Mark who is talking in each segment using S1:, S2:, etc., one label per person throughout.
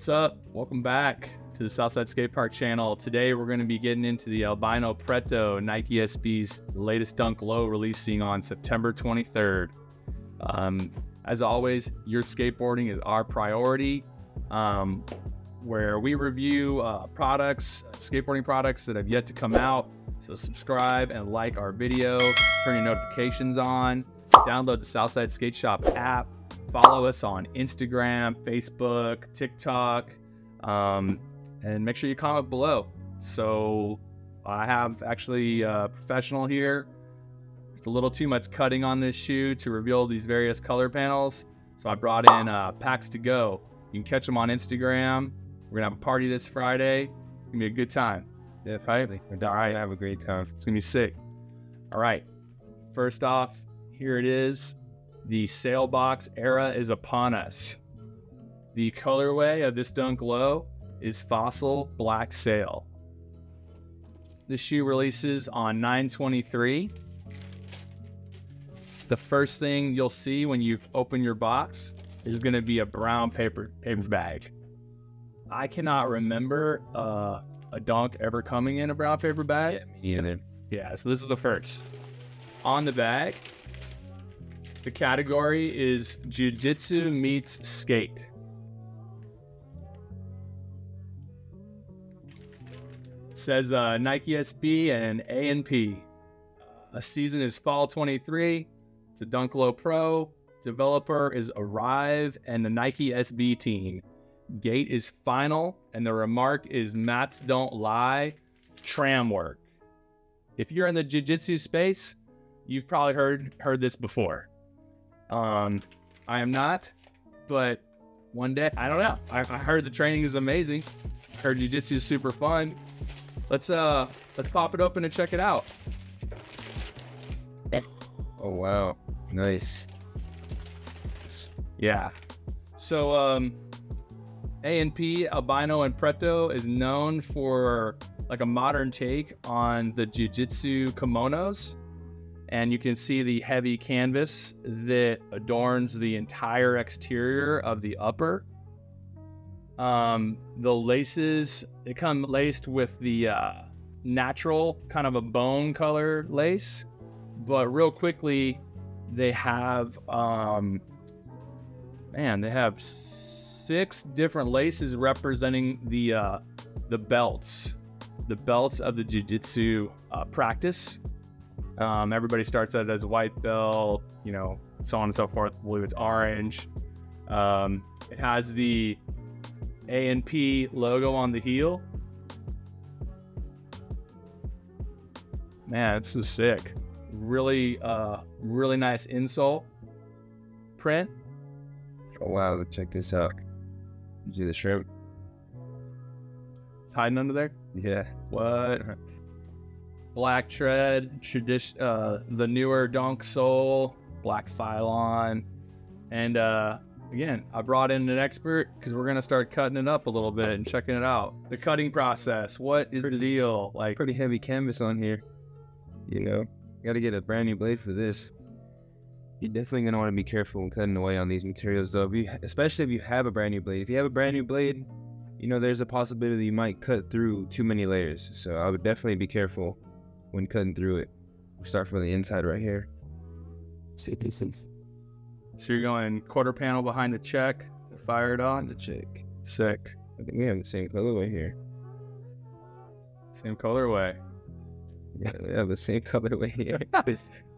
S1: What's up? Welcome back to the Southside Skate Park channel. Today we're going to be getting into the Albino Preto Nike SB's latest Dunk Low releasing on September 23rd. Um, as always, your skateboarding is our priority. Um, where we review uh, products, skateboarding products that have yet to come out. So subscribe and like our video, turn your notifications on, download the Southside Skate Shop app, follow us on Instagram, Facebook, TikTok, um, and make sure you comment below. So I have actually a professional here. It's a little too much cutting on this shoe to reveal these various color panels. So I brought in uh, packs to go. You can catch them on Instagram. We're gonna have a party this Friday. It's gonna be a good time.
S2: Definitely. All right. Have a great time.
S1: It's gonna be sick. All right. First off, here it is. The Sailbox era is upon us. The colorway of this Dunk Low is Fossil Black Sail. The shoe releases on 923. The first thing you'll see when you open your box is going to be a brown paper paper bag. I cannot remember uh, a dunk ever coming in a brown paper bag.
S2: Yeah, me neither.
S1: Yeah, so this is the first. On the bag, the category is Jiu-Jitsu meets skate. says uh, Nike SB and A&P. A season is fall 23. It's a Dunk Low Pro. Developer is Arrive and the Nike SB team. Gate is final, and the remark is mats don't lie, tram work. If you're in the jiu-jitsu space, you've probably heard heard this before. Um, I am not, but one day I don't know. I, I heard the training is amazing. Heard jiu-jitsu is super fun. Let's uh let's pop it open and check it out.
S2: Oh wow. Nice.
S1: Yeah. So um A&P Albino and Preto is known for like a modern take on the jiu-jitsu kimonos. And you can see the heavy canvas that adorns the entire exterior of the upper. Um, the laces, they come laced with the uh, natural kind of a bone color lace. But real quickly, they have, um, man, they have six different laces representing the uh, the belts, the belts of the jiu-jitsu uh, practice. Um, everybody starts out as white belt, you know, so on and so forth. I believe it's orange. Um, it has the A and P logo on the heel. Man, this is sick. Really, uh, really nice insole print.
S2: Oh wow. Check this out. You see the shrimp?
S1: It's hiding under there.
S2: Yeah.
S1: What? Black tread, tradition, uh, the newer Dunk sole, black phylon, and uh, again, I brought in an expert because we're gonna start cutting it up a little bit and checking it out. The cutting process. What is the deal? Like,
S2: Pretty heavy canvas on here. You know, got to get a brand new blade for this. You're definitely gonna want to be careful when cutting away on these materials, though. If you, especially if you have a brand new blade. If you have a brand new blade, you know there's a possibility you might cut through too many layers. So I would definitely be careful when cutting through it. We'll start from the inside right here. See these things.
S1: so you're going quarter panel behind the check, fire it
S2: On
S1: on.
S2: the check.
S1: Sick.
S2: I think we have the same colorway here.
S1: Same colorway.
S2: Yeah, we have the same colorway here.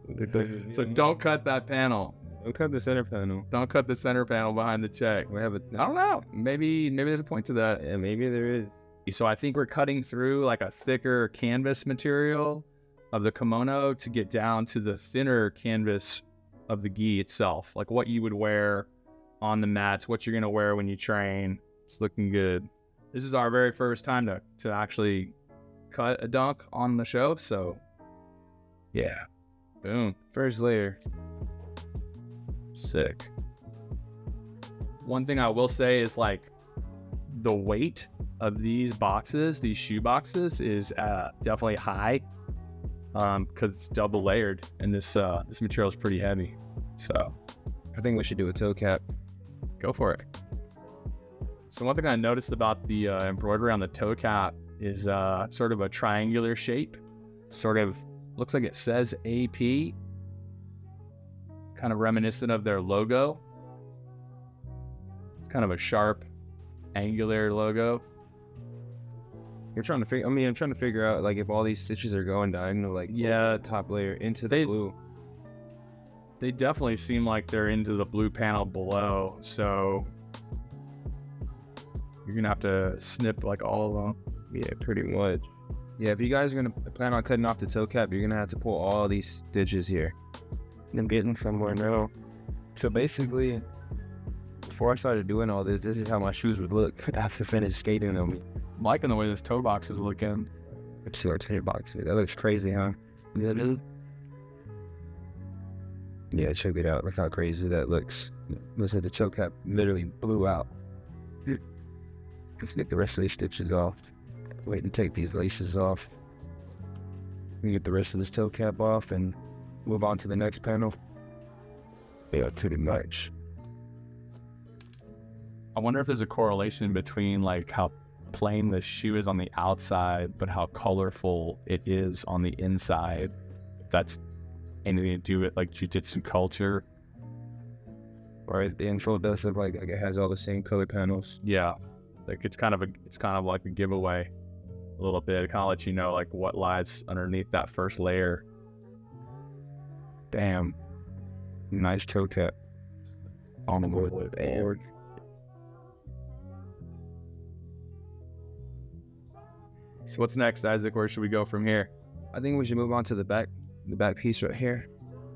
S1: So don't cut that panel.
S2: Don't cut the center panel.
S1: Don't cut the center panel behind the check.
S2: We have a.
S1: I don't know. Maybe maybe there's a point to that.
S2: Yeah, maybe there is.
S1: So I think we're cutting through like a thicker canvas material of the kimono to get down to the thinner canvas of the gi itself, like what you would wear on the mats, what you're gonna wear when you train. It's looking good. This is our very first time to to actually cut a dunk on the show, so yeah, boom,
S2: First layer.
S1: sick. One thing I will say is like the weight of these boxes, these shoe boxes, is uh, definitely high um, because it's double layered, and this uh, this material is pretty heavy. So
S2: I think we should do a toe cap.
S1: go for it. So one thing I noticed about the uh, embroidery on the toe cap is uh, sort of a triangular shape. Sort of looks like it says AP, kind of reminiscent of their logo. It's kind of a sharp, angular logo.
S2: You're trying to figure. I mean, I'm trying to figure out like if all these stitches are going diagonal, like
S1: Yeah,
S2: top layer into the
S1: They-
S2: blue.
S1: they definitely seem like they're into the blue panel below. So you're gonna have to snip like all of them.
S2: Yeah, pretty much. Yeah, if you guys are gonna plan on cutting off the toe cap, you're gonna have to pull all these stitches here. I'm getting somewhere now. So basically, before I started doing all this, this is how my shoes would look after finished skating them.
S1: I'm liking the way this toe box is looking.
S2: Let's see our tape box. That looks crazy, huh? Yeah. Yeah, check it out. Look how crazy that looks. Looks like the toe cap literally blew out. Let's get the rest of these stitches off. Wait and take these laces off. We get the rest of this toe cap off and move on to the next panel. Yeah, pretty much.
S1: I wonder if there's a correlation between like how plain the shoe is on the outside, but how colorful it is on the inside. If that's anything to do with like jujitsu culture.
S2: Right, the intro does look like, like it has all the same color panels.
S1: Yeah, like it's kind of a it's kind of like a giveaway, a little bit. It Kind of let you know like what lies underneath that first layer.
S2: Damn. Nice toe cap. On the board.
S1: So what's next, Isaac? Where should we go from here?
S2: I think we should move on to the back, the back piece right here.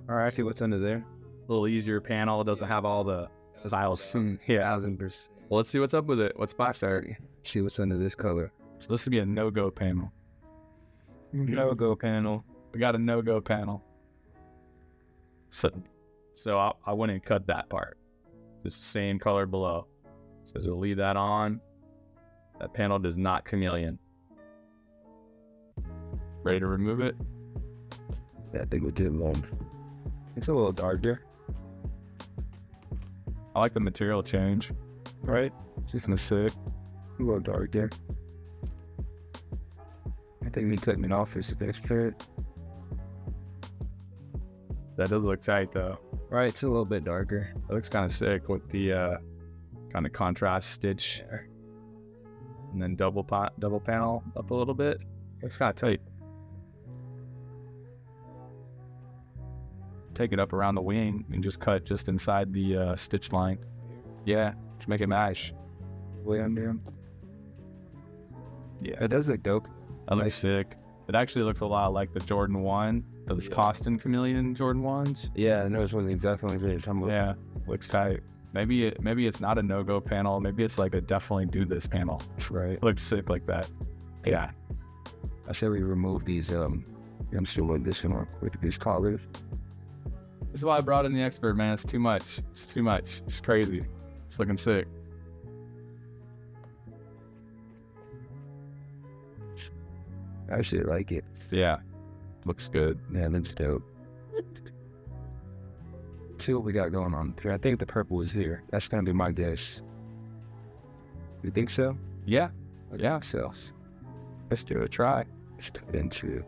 S1: All right,
S2: See what's under there.
S1: a little easier panel. It doesn't have all the styles.
S2: Mm, yeah, thousand percent.
S1: Well, let's see what's up with it. What's back there?
S2: See what's under this color.
S1: So this would be a no-go panel.
S2: No go panel.
S1: We got a no-go panel. So, so I, I went and cut that part. It's the same color below. So to leave that on. That panel does not chameleon. Ready to remove it?
S2: That thing would get long. It's a little darker,
S1: I like the material change.
S2: right?
S1: It's kind of sick.
S2: A little darker. I think me cutting it off is the best fit.
S1: That does look tight though.
S2: Right, it's a little bit darker.
S1: It looks kind of sick with the uh, kind of contrast stitch and then double double panel up a little bit. Looks kind of tight. Take it up around the wing and just cut just inside the uh, stitch line. Yeah, to make it match.
S2: Way under him.
S1: Yeah,
S2: It does look dope.
S1: that looks sick. It actually looks a lot like the Jordan One, those
S2: Yeah.
S1: Costin Chameleon Jordan ones.
S2: Yeah, I know it's one you're talking about.
S1: Yeah, looks tight. Maybe it maybe it's not a no go panel. Maybe it's like a definitely do this panel.
S2: Right.
S1: It looks sick like that. Yeah.
S2: I said we remove these, um, I'm still with this one with these collars.
S1: This is why I brought in the expert, man. It's too much. It's too much. It's crazy. It's looking sick.
S2: I actually like it.
S1: Yeah. Looks good.
S2: Yeah, it looks dope. See what we got going on here. I think the purple is here. That's gonna be my guess. You think so?
S1: Yeah.
S2: I
S1: Yeah.
S2: So
S1: Let's do a try.
S2: let's cut into.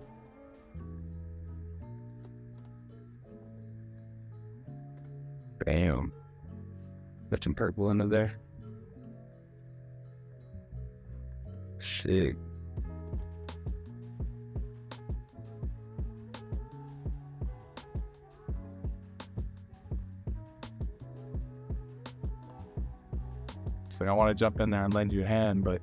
S2: Bam. Got some purple under there. Sick.
S1: So I want to jump in there and lend you a hand, but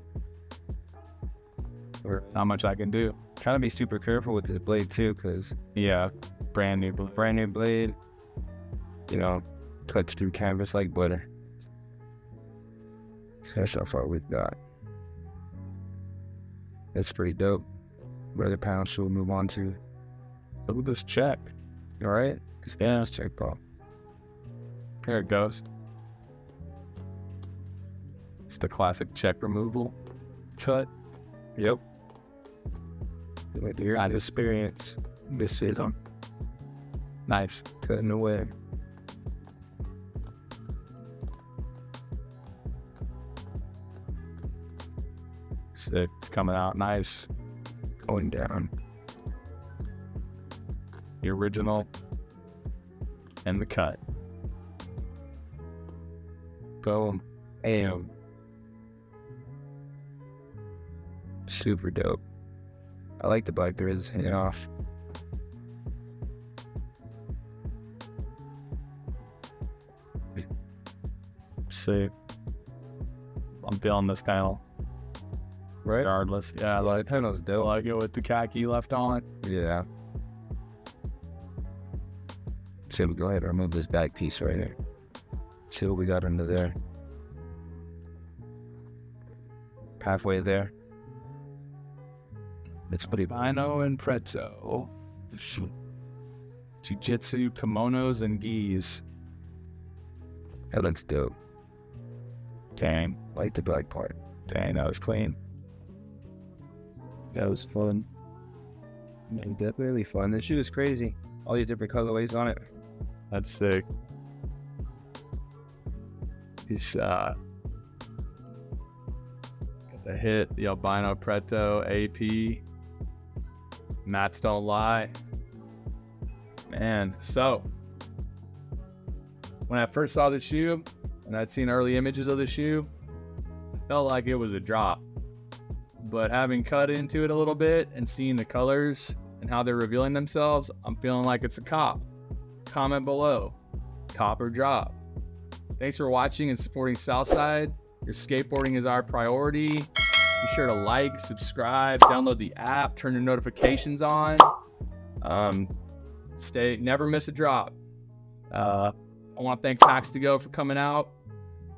S1: not much I can do.
S2: trying to be super careful with this blade too, because
S1: Yeah. Brand new. blade.
S2: brand new blade, you know, cuts through canvas like butter. That's how far we've got. That's pretty dope. What other pounds should we move on to?
S1: Look at this check.
S2: All right? Yeah, let's check off.
S1: Here it goes. It's the classic check removal cut.
S2: Yep. Like your
S1: Got it.
S2: experience. This is um,
S1: Nice.
S2: cutting away.
S1: It's coming out nice.
S2: Going down.
S1: The original and the cut.
S2: Boom. Bam. Super dope. I like the black threads hanging off.
S1: Sick. I'm feeling this panel
S2: Right?
S1: regardless. Yeah, like, I
S2: dope.
S1: like it with the khaki left on.
S2: Yeah. So we go ahead and remove this back piece right here. See what we got under there. Halfway there. It's pretty
S1: Bino and Preto. Jiu-Jitsu kimonos and gis.
S2: that looks dope.
S1: Dang.
S2: Like the black part.
S1: Dang, that was clean.
S2: That was fun. Definitely fun. This shoe is crazy. All these different colorways on it.
S1: That's sick. He's uh got the hit, the albino preto, AP. Mats don't lie. Man, so when I first saw the shoe and I'd seen early images of the shoe, I felt like it was a drop. But having cut into it a little bit and seeing the colors and how they're revealing themselves, I'm feeling like it's a cop comment below. Cop or drop. Thanks for watching and supporting Southside. Your skateboarding is our priority. Be sure to like, subscribe, download the app, turn your notifications on. Um, stay, never miss a drop. Uh, I want to thank Pax to Go for coming out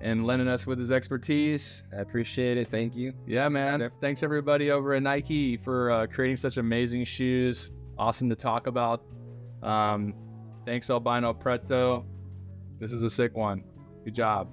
S1: and lending us with his expertise.
S2: I appreciate it. Thank you.
S1: Yeah, man. Thanks everybody over at Nike for uh, creating such amazing shoes. Awesome to talk about. Um, thanks Albino Preto. This is a sick one. Good job.